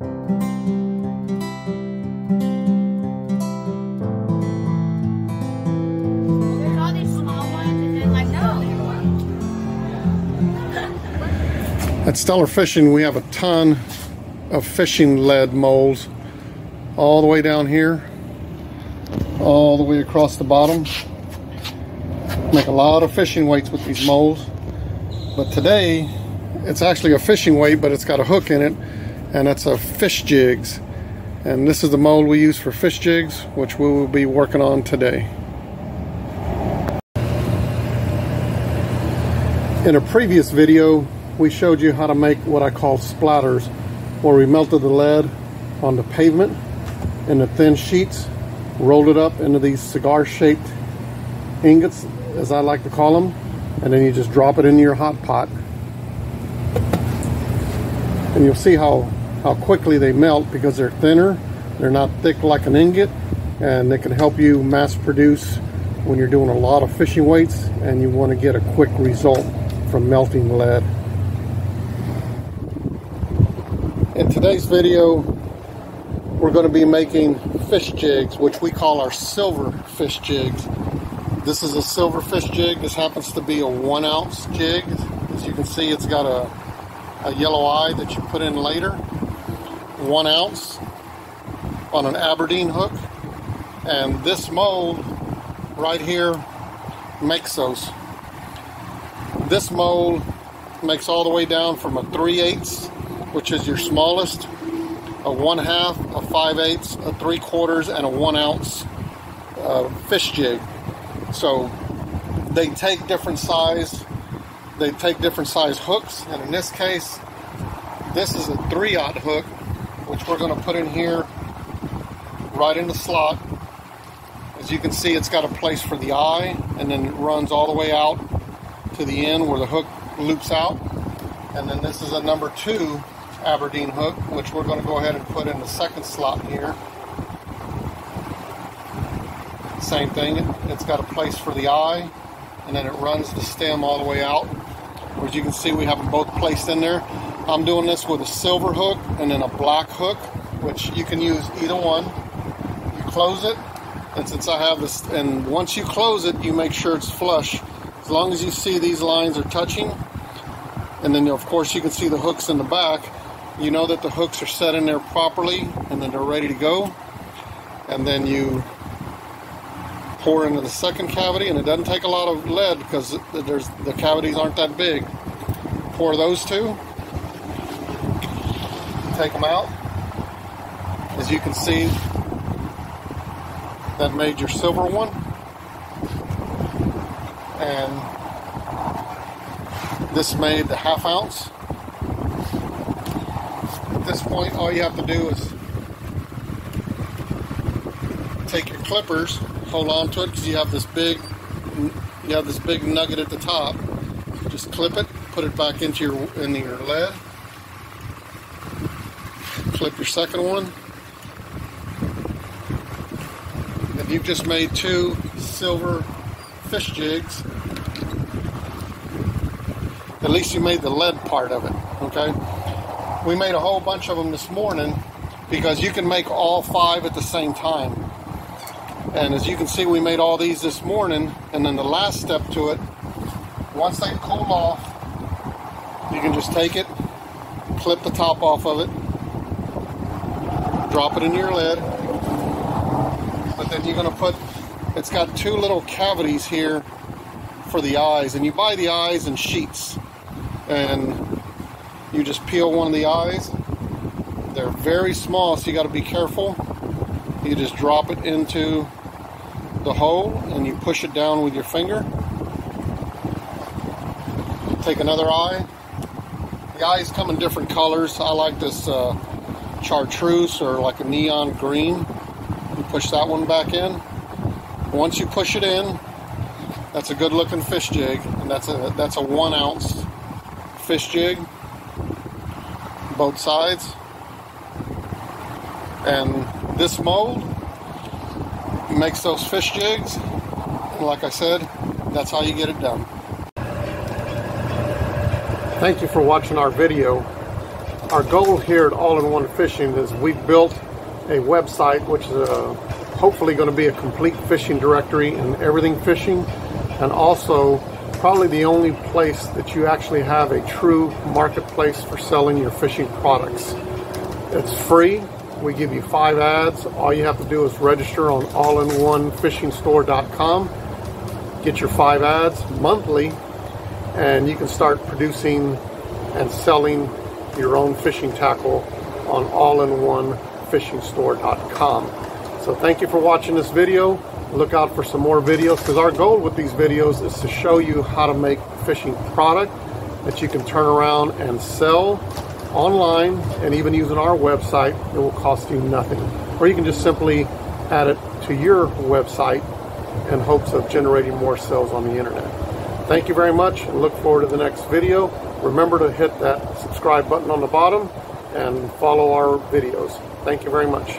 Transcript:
At Stellar Fishing, we have a ton of fishing lead molds all the way down here, all the way across the bottom. Make a lot of fishing weights with these molds. But today, it's actually a fishing weight, but it's got a hook in it, and that's a fish jigs. And this is the mold we use for fish jigs, which we will be working on today. In a previous video, we showed you how to make what I call splatters, where we melted the lead on the pavement in the thin sheets, rolled it up into these cigar-shaped ingots, as I like to call them, and then you just drop it into your hot pot. And you'll see how, how quickly they melt because they're thinner, they're not thick like an ingot, and they can help you mass produce when you're doing a lot of fishing weights and you want to get a quick result from melting lead. In today's video, we're going to be making fish jigs, which we call our silver fish jigs. This is a silver fish jig. This happens to be a one ounce jig. As you can see, it's got a, a yellow eye that you put in later. One ounce on an Aberdeen hook. And this mold right here makes those. This mold makes all the way down from a 3 eighths, which is your smallest, a 1 half, a 5 eighths, a 3 quarters, and a 1 ounce uh, fish jig. So they take different size, they take different size hooks, and in this case, this is a 3 aught hook, which we're going to put in here right in the slot. As you can see, it's got a place for the eye, and then it runs all the way out to the end where the hook loops out. And then this is a number two Aberdeen hook, which we're going to go ahead and put in the second slot here. Same thing, it's got a place for the eye, and then it runs the stem all the way out. As you can see, we have them both placed in there. I'm doing this with a silver hook and then a black hook, which you can use either one. You close it, and since I have this, and once you close it, you make sure it's flush. As long as you see these lines are touching, and then of course you can see the hooks in the back, you know that the hooks are set in there properly, and then they're ready to go. And then you pour into the second cavity, and it doesn't take a lot of lead because there's the cavities aren't that big. Pour those two, take them out. As you can see, that made your silver one. And this made the half ounce. At this point, all you have to do is take your clippers, hold on to it because you have this big, you have this big nugget at the top. Just clip it, put it back into your into your lead. Clip your second one. And you've just made two silver fish jigs. At least you made the lead part of it, okay? We made a whole bunch of them this morning because you can make all five at the same time. And as you can see, we made all these this morning. And then the last step to it, once they cool off, you can just take it, clip the top off of it, drop it in your lid. But then you're gonna put, it's got two little cavities here for the eyes. And you buy the eyes in sheets. And you just peel one of the eyes. They're very small, so you gotta be careful. You just drop it into the hole and you push it down with your finger. Take another eye. The eyes come in different colors. I like this uh, chartreuse or like a neon green. You push that one back in. Once you push it in, that's a good looking fish jig, and that's a that's a one ounce fish jig, both sides. And this mold makes those fish jigs. Like I said, that's how you get it done. Thank you for watching our video. Our goal here at All in One Fishing is we've built a website which is uh, hopefully going to be a complete fishing directory and everything fishing, and also probably the only place that you actually have a true marketplace for selling your fishing products. It's free. We give you five ads. All you have to do is register on allinonefishingstore.com. Get your five ads monthly, and you can start producing and selling your own fishing tackle on allinonefishingstore.com. So thank you for watching this video. Look out for some more videos because our goal with these videos is to show you how to make fishing product that you can turn around and sell online and even using our website. It will cost you nothing. Or you can just simply add it to your website in hopes of generating more sales on the internet. Thank you very much and look forward to the next video. Remember to hit that subscribe button on the bottom and follow our videos. Thank you very much.